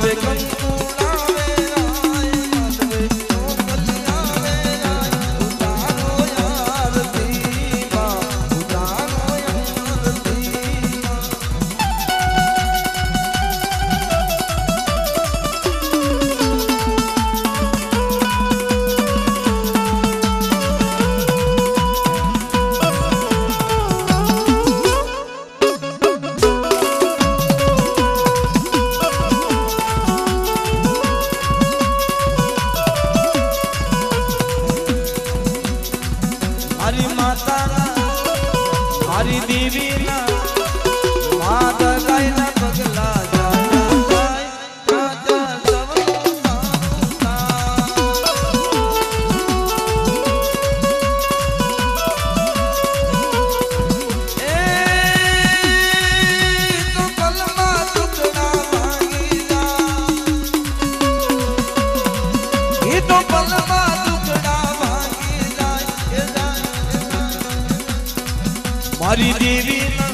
the way come મારી દેવી